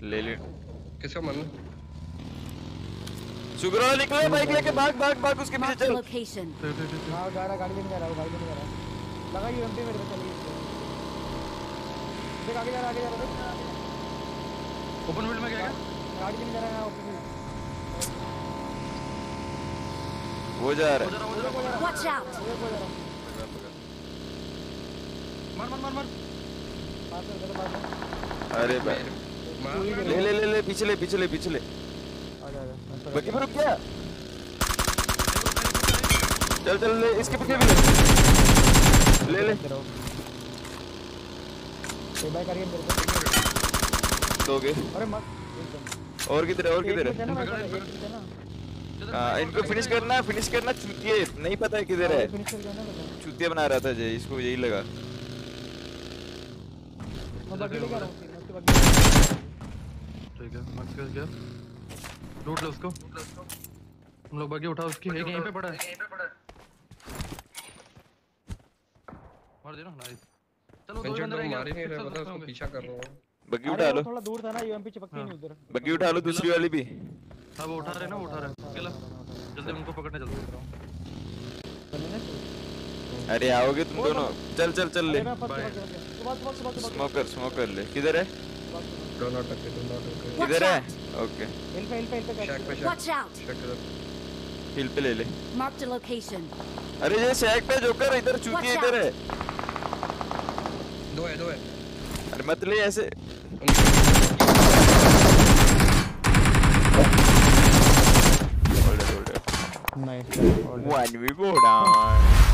ले ले किसका निकले बाइक लेके भाग भाग भाग उसके पीछे चल हाँ जा रहा गाड़ी जा रहा हूँ गाड़ी जा रहा हूँ लगा ये एमपी मेरे को चलिए देख आगे जा रहा आगे जा रहा देख ओपन फ़ील्ड में क्या क्या गाड़ी जा रहा है ओपन वो जा हो रहा हो रहा हूँ मार मार मार मार चलो है अरे भाई ले ले ले ले, पीछे ले पीछे ले पीछे ले। बाकी पर रुक गया चल चल, ले, इसके पीछे भी ले। ले ले। करो ये बाइक आ रही मेरे को दो गए। अरे मत और किधर है, और किधर है? है, इनको फिनिश करना फिनिश करना चूतिए नहीं पता है किधर है। चूतिया बना रहा था जय, इसको यही लगा। ठीक है गया लूट लो उसको। हम लोग बाकी उठा उसकी। एक यहीं पे पड़ा है। मार दे ना नाइस चलो दो बंदे तो रहेंगे मार ही नहीं फिर रहा पता उसको पीछा कर रहा हूँ। बग्गी अरे उठा लो। थोड़ा दूर था ना यूएमपी चिपकती नहीं उधर। बग्गी उठा लो दूसरी वाली भी। हाँ वो उठा रहे ना उठा रहे हैं। अकेला। जल्दी उनको पकड़ने चलते हैं। अरे आओगे तुम दोनों? चल चल चल ले। स्मोकर स्मोकर ले। किधर है? Do not touch do not touch किधर है? ओके हिल पे हिल पे हिल पे शैक पे शैक Watch शैक इधर हिल पे ले ले। Marked a location. अरे ये शैक पे जोकर इधर चूतिया इधर है। दो है दो है। अरे मत ले ऐसे. Nice One we go down.